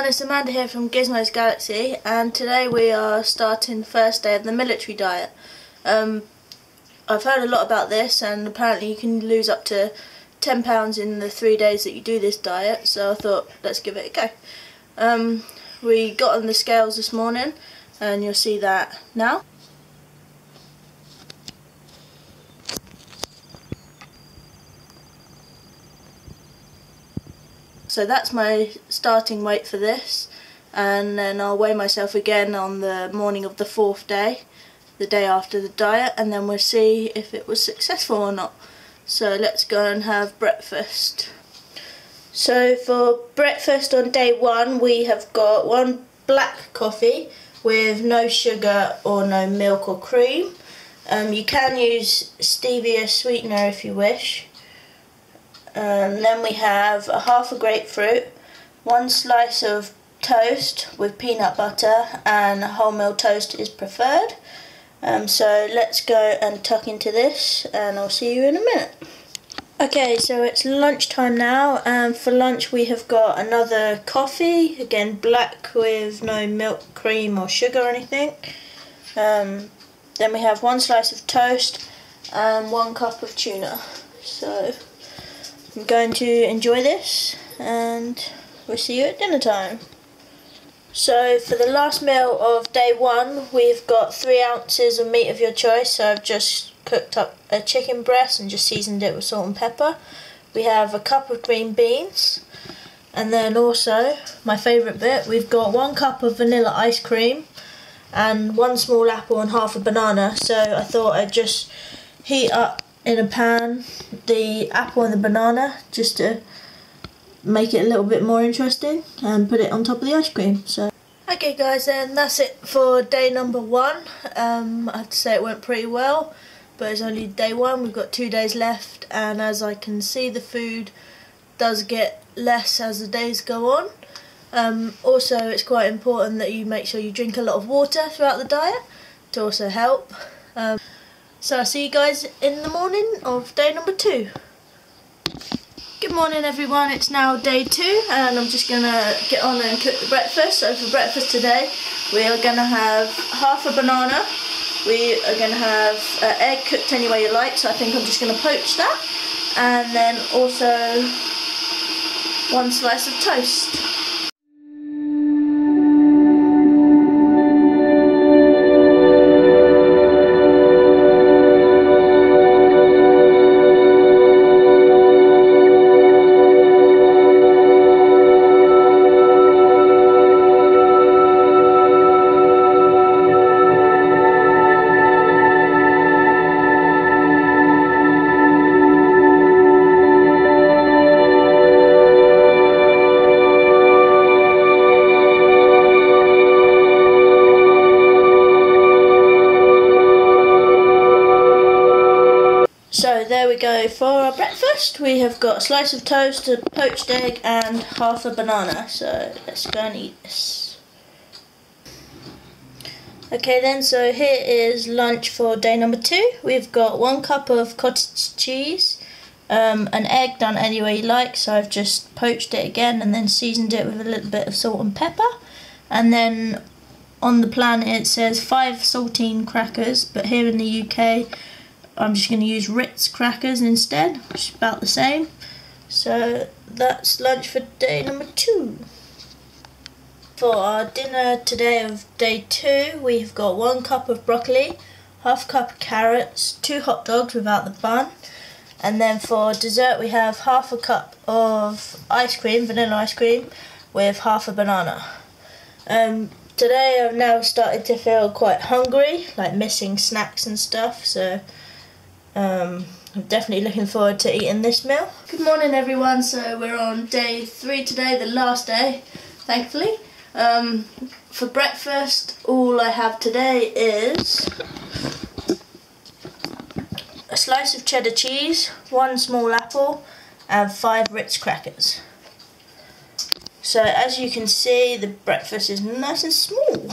everyone, it's Amanda here from Gizmo's Galaxy and today we are starting first day of the military diet. Um, I've heard a lot about this and apparently you can lose up to £10 in the three days that you do this diet so I thought let's give it a go. Um, we got on the scales this morning and you'll see that now. So that's my starting weight for this and then I'll weigh myself again on the morning of the fourth day, the day after the diet and then we'll see if it was successful or not. So let's go and have breakfast. So for breakfast on day one we have got one black coffee with no sugar or no milk or cream. Um, you can use stevia sweetener if you wish. And um, then we have a half a grapefruit, one slice of toast with peanut butter and wholemeal toast is preferred. Um, so let's go and tuck into this and I'll see you in a minute. Okay, so it's lunchtime now and for lunch we have got another coffee, again black with no milk, cream or sugar or anything. Um, then we have one slice of toast and one cup of tuna. So I'm going to enjoy this and we'll see you at dinner time. So for the last meal of day one we've got three ounces of meat of your choice so I've just cooked up a chicken breast and just seasoned it with salt and pepper. We have a cup of green beans and then also my favourite bit we've got one cup of vanilla ice cream and one small apple and half a banana so I thought I'd just heat up in a pan the apple and the banana just to make it a little bit more interesting and put it on top of the ice cream. So. Okay guys then that's it for day number one. Um, I have to say it went pretty well but it's only day one, we've got two days left and as I can see the food does get less as the days go on. Um, also it's quite important that you make sure you drink a lot of water throughout the diet to also help. Um, so I'll see you guys in the morning of day number two. Good morning everyone, it's now day two and I'm just going to get on and cook the breakfast. So for breakfast today we are going to have half a banana, we are going to have uh, egg cooked any way you like so I think I'm just going to poach that and then also one slice of toast. There we go for our breakfast. We have got a slice of toast, a poached egg and half a banana. So let's go and eat this. Okay then, so here is lunch for day number two. We've got one cup of cottage cheese, um, an egg done any way you like, so I've just poached it again and then seasoned it with a little bit of salt and pepper. And then on the plan it says five saltine crackers, but here in the UK I'm just going to use Ritz crackers instead, which is about the same. So that's lunch for day number two. For our dinner today of day two, we've got one cup of broccoli, half cup of carrots, two hot dogs without the bun, and then for dessert we have half a cup of ice cream, vanilla ice cream, with half a banana. Um, today I've now started to feel quite hungry, like missing snacks and stuff, so um, I'm definitely looking forward to eating this meal. Good morning everyone, so we're on day three today, the last day, thankfully. Um, for breakfast, all I have today is a slice of cheddar cheese, one small apple, and five Ritz crackers. So as you can see, the breakfast is nice and small.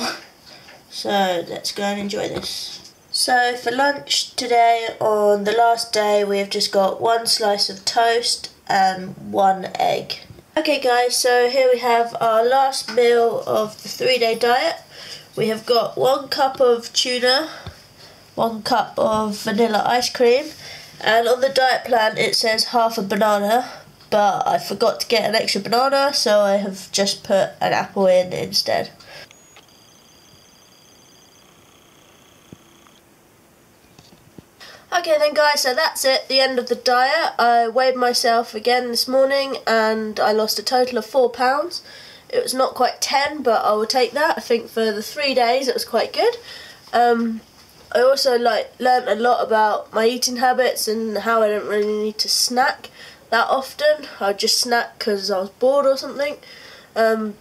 So let's go and enjoy this. So for lunch today, on the last day, we have just got one slice of toast and one egg. Okay guys, so here we have our last meal of the three day diet. We have got one cup of tuna, one cup of vanilla ice cream, and on the diet plan it says half a banana, but I forgot to get an extra banana, so I have just put an apple in instead. Okay then guys, so that's it, the end of the diet. I weighed myself again this morning and I lost a total of four pounds. It was not quite 10, but I will take that. I think for the three days it was quite good. Um, I also like learnt a lot about my eating habits and how I don't really need to snack that often. I just snack because I was bored or something. Um,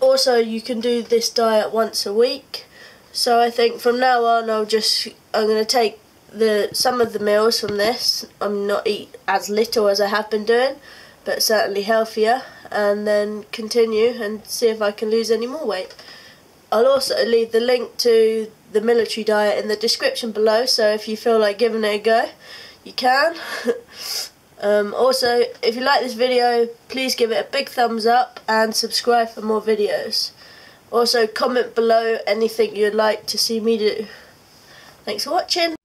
also, you can do this diet once a week. So I think from now on, I'll just I'm going to take the some of the meals from this I'm not eat as little as I have been doing but certainly healthier and then continue and see if I can lose any more weight. I'll also leave the link to the military diet in the description below so if you feel like giving it a go you can. um, also if you like this video please give it a big thumbs up and subscribe for more videos. Also comment below anything you'd like to see me do. Thanks for watching.